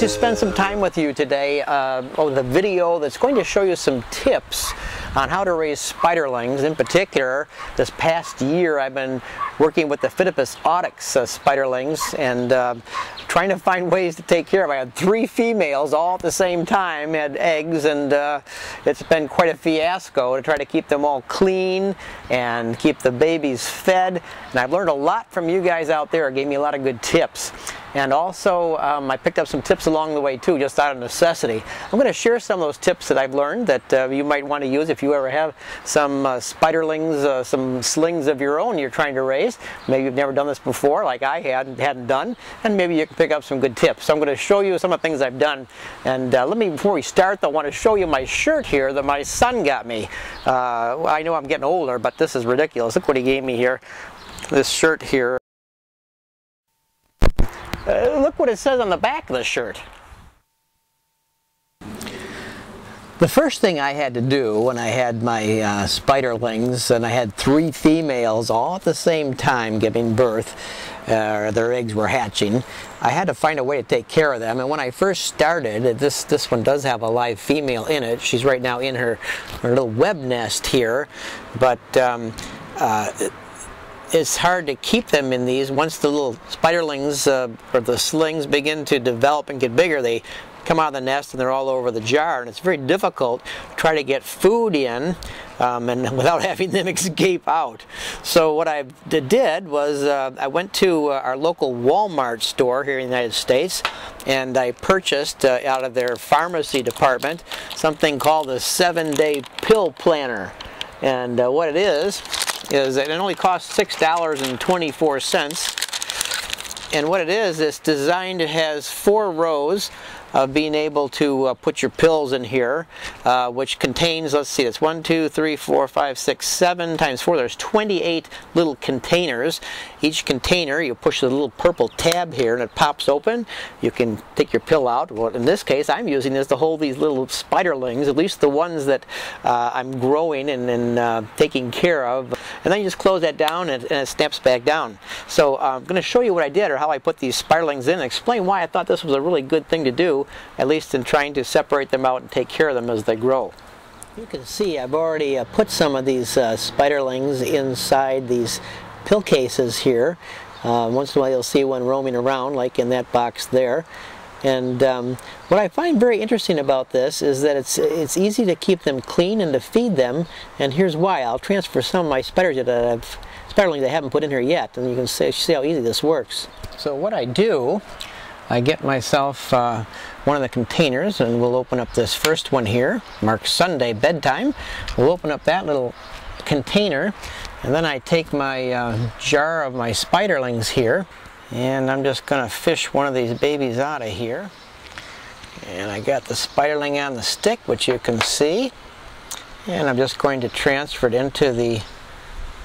to spend some time with you today uh, with a video that's going to show you some tips on how to raise spiderlings. In particular, this past year I've been working with the Phidippus audax uh, spiderlings and uh, trying to find ways to take care of. I had three females all at the same time, had eggs, and uh, it's been quite a fiasco to try to keep them all clean and keep the babies fed. And I've learned a lot from you guys out there. It gave me a lot of good tips. And also, um, I picked up some tips along the way too, just out of necessity. I'm going to share some of those tips that I've learned that uh, you might want to use if you ever have some uh, spiderlings, uh, some slings of your own you're trying to raise. Maybe you've never done this before, like I had, hadn't done, and maybe you can pick up some good tips. So I'm going to show you some of the things I've done. And uh, let me, before we start, though, I want to show you my shirt here that my son got me. Uh, I know I'm getting older, but this is ridiculous. Look what he gave me here. This shirt here. Uh, look what it says on the back of the shirt. The first thing I had to do when I had my uh, spiderlings, and I had three females all at the same time giving birth, uh, their eggs were hatching, I had to find a way to take care of them. And when I first started, this, this one does have a live female in it. She's right now in her, her little web nest here. But um, uh, it's hard to keep them in these. Once the little spiderlings uh, or the slings begin to develop and get bigger, they come out of the nest and they're all over the jar and it's very difficult to try to get food in um, and without having them escape out. So what I did was uh, I went to uh, our local Walmart store here in the United States and I purchased uh, out of their pharmacy department something called a seven day pill planner and uh, what it is is that it only costs $6.24 and what it is, it's designed, it has four rows of being able to uh, put your pills in here, uh, which contains, let's see, it's one, two, three, four, five, six, seven times 4. There's 28 little containers. Each container, you push the little purple tab here and it pops open. You can take your pill out. Well, in this case, I'm using this to hold these little spiderlings, at least the ones that uh, I'm growing and, and uh, taking care of. And then you just close that down and, and it snaps back down. So uh, I'm going to show you what I did or how I put these spiderlings in and explain why I thought this was a really good thing to do at least in trying to separate them out and take care of them as they grow. You can see I've already uh, put some of these uh, spiderlings inside these pill cases here. Uh, once in a while you'll see one roaming around like in that box there. And um, what I find very interesting about this is that it's it's easy to keep them clean and to feed them. And here's why. I'll transfer some of my spiders that I've spiderlings I haven't put in here yet, and you can see, see how easy this works. So what I do I get myself uh, one of the containers and we'll open up this first one here, marked Sunday bedtime. We'll open up that little container and then I take my uh, jar of my spiderlings here and I'm just going to fish one of these babies out of here. And I got the spiderling on the stick, which you can see. And I'm just going to transfer it into the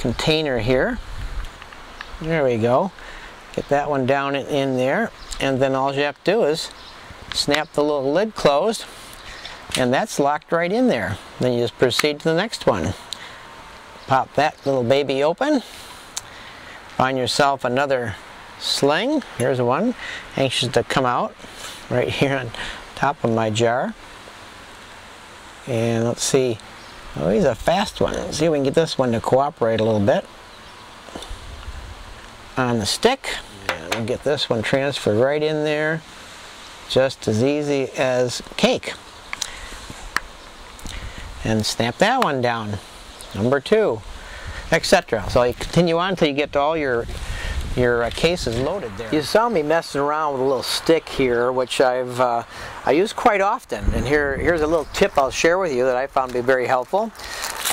container here. There we go. Get that one down in there and then all you have to do is snap the little lid closed and that's locked right in there. Then you just proceed to the next one. Pop that little baby open. Find yourself another sling. Here's one. Anxious to come out right here on top of my jar. And let's see. Oh, he's a fast one. Let's see if we can get this one to cooperate a little bit. On the stick. And get this one transferred right in there. Just as easy as cake. And snap that one down. Number two, etc. So you continue on until you get to all your your uh, case is loaded there. You saw me messing around with a little stick here, which I've uh, I use quite often. And here here's a little tip I'll share with you that I found to be very helpful.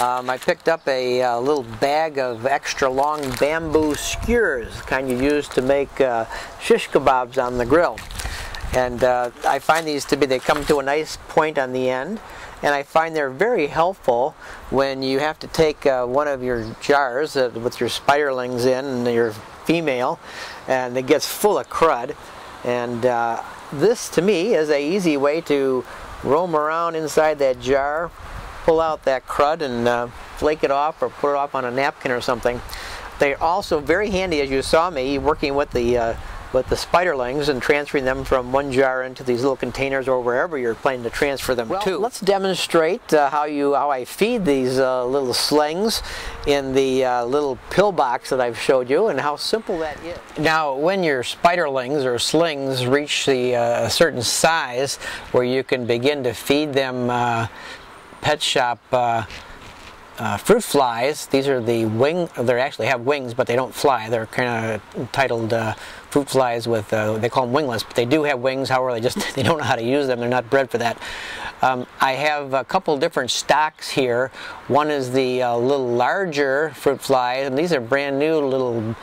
Um, I picked up a, uh, little bag of extra long bamboo skewers, the kind you use to make uh, shish kebabs on the grill. And uh, I find these to be, they come to a nice point on the end and I find they're very helpful when you have to take uh, one of your jars uh, with your spiderlings in and your female and it gets full of crud. And uh, this to me is a easy way to roam around inside that jar pull out that crud and uh, flake it off or put it off on a napkin or something. They're also very handy as you saw me working with the uh, with the spiderlings and transferring them from one jar into these little containers or wherever you're planning to transfer them well, to. Let's demonstrate uh, how you how I feed these uh, little slings in the uh, little pill box that I've showed you and how simple that is. Now when your spiderlings or slings reach the uh, a certain size where you can begin to feed them uh, pet shop uh, fruit flies, these are the wing, they actually have wings, but they don't fly. They're kind of titled uh, fruit flies with, uh, they call them wingless, but they do have wings, however, they just, they don't know how to use them. They're not bred for that. Um, I have a couple different stocks here. One is the uh, little larger fruit flies, and these are brand new little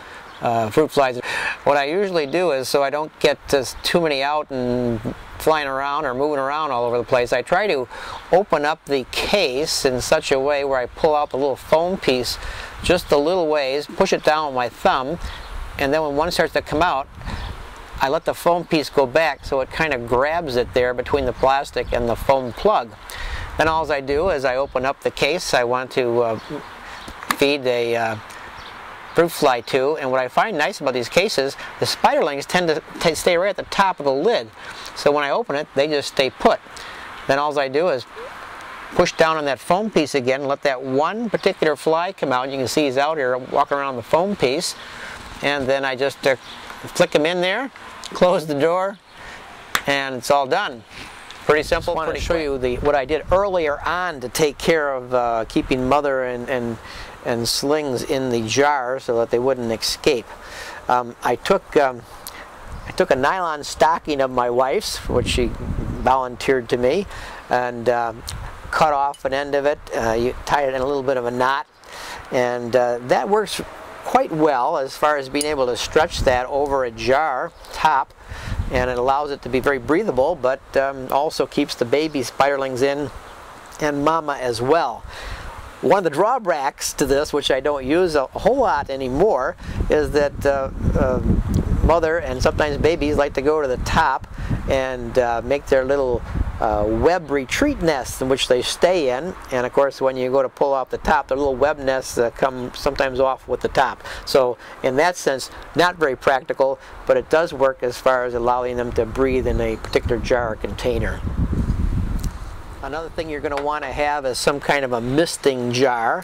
uh, fruit flies. What I usually do is, so I don't get too many out and flying around or moving around all over the place, I try to open up the case in such a way where I pull out the little foam piece just a little ways, push it down with my thumb, and then when one starts to come out, I let the foam piece go back so it kind of grabs it there between the plastic and the foam plug. Then all I do is I open up the case. I want to uh, feed a uh, fruit fly to, and what I find nice about these cases, the spiderlings tend to stay right at the top of the lid. So when I open it, they just stay put. Then all I do is push down on that foam piece again, let that one particular fly come out. You can see he's out here walking around the foam piece. And then I just uh, flick him in there, close the door, and it's all done. Pretty simple. I want to show quick. you the what I did earlier on to take care of uh, keeping mother and, and, and slings in the jar so that they wouldn't escape. Um, I took um, I took a nylon stocking of my wife's, which she volunteered to me, and uh, cut off an end of it. Uh, you tie it in a little bit of a knot, and uh, that works quite well as far as being able to stretch that over a jar top and it allows it to be very breathable but um, also keeps the baby spiderlings in and mama as well. One of the drawbacks to this, which I don't use a whole lot anymore, is that uh, uh, mother and sometimes babies like to go to the top and uh, make their little uh, web retreat nests in which they stay in. And of course, when you go to pull off the top, the little web nests uh, come sometimes off with the top. So in that sense, not very practical, but it does work as far as allowing them to breathe in a particular jar or container. Another thing you're going to want to have is some kind of a misting jar.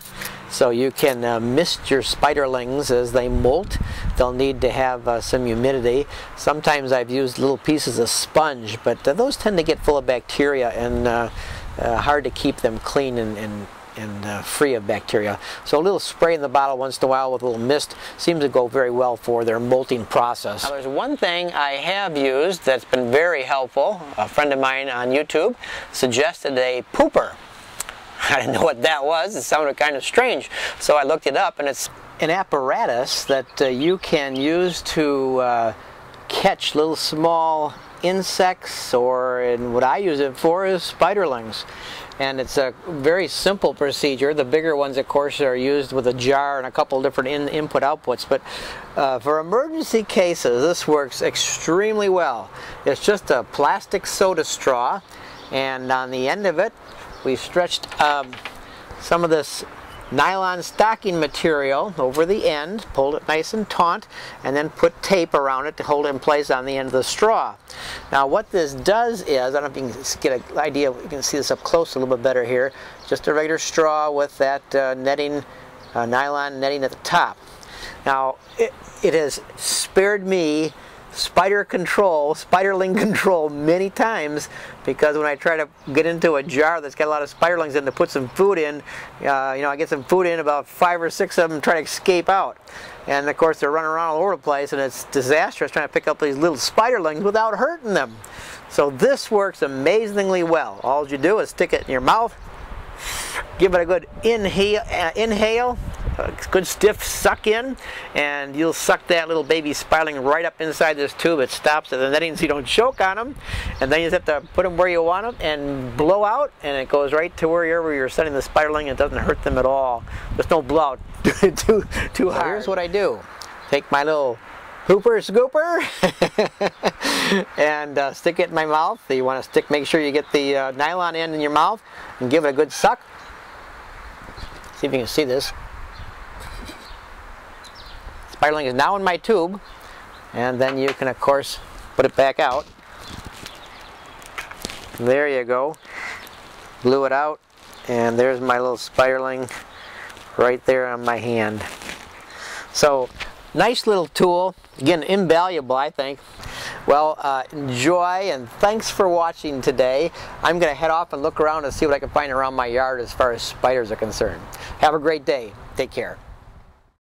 So you can uh, mist your spiderlings as they molt. They'll need to have uh, some humidity. Sometimes I've used little pieces of sponge, but uh, those tend to get full of bacteria and uh, uh, hard to keep them clean and, and and uh, free of bacteria. So a little spray in the bottle once in a while with a little mist seems to go very well for their molting process. Now there's one thing I have used that's been very helpful. A friend of mine on YouTube suggested a pooper. I didn't know what that was. It sounded kind of strange. So I looked it up and it's an apparatus that uh, you can use to uh, catch little small insects or and what I use it for is spiderlings and it's a very simple procedure. The bigger ones, of course, are used with a jar and a couple different in input outputs. But uh, for emergency cases, this works extremely well. It's just a plastic soda straw, and on the end of it, we stretched um, some of this nylon stocking material over the end, pulled it nice and taut, and then put tape around it to hold it in place on the end of the straw. Now what this does is, I don't know if you can get an idea, you can see this up close a little bit better here, just a regular straw with that uh, netting, uh, nylon netting at the top. Now it, it has spared me spider control, spiderling control many times because when I try to get into a jar that's got a lot of spiderlings in to put some food in, uh, you know, I get some food in, about five or six of them try to escape out. And of course they're running around all over the place and it's disastrous trying to pick up these little spiderlings without hurting them. So this works amazingly well. All you do is stick it in your mouth, give it a good inhale, uh, inhale a good stiff suck in and you'll suck that little baby spiderling right up inside this tube. It stops at the netting so you don't choke on them and then you just have to put them where you want them and blow out and it goes right to wherever you're setting the spiderling and it doesn't hurt them at all. There's no blowout too, too hard. Here's what I do. Take my little hooper scooper and uh, stick it in my mouth. You want to stick, make sure you get the uh, nylon end in your mouth and give it a good suck. See if you can see this. Spiderling is now in my tube and then you can of course put it back out. There you go. Blew it out and there's my little spiderling right there on my hand. So nice little tool, again invaluable I think. Well, uh, enjoy and thanks for watching today. I'm going to head off and look around and see what I can find around my yard as far as spiders are concerned. Have a great day. Take care.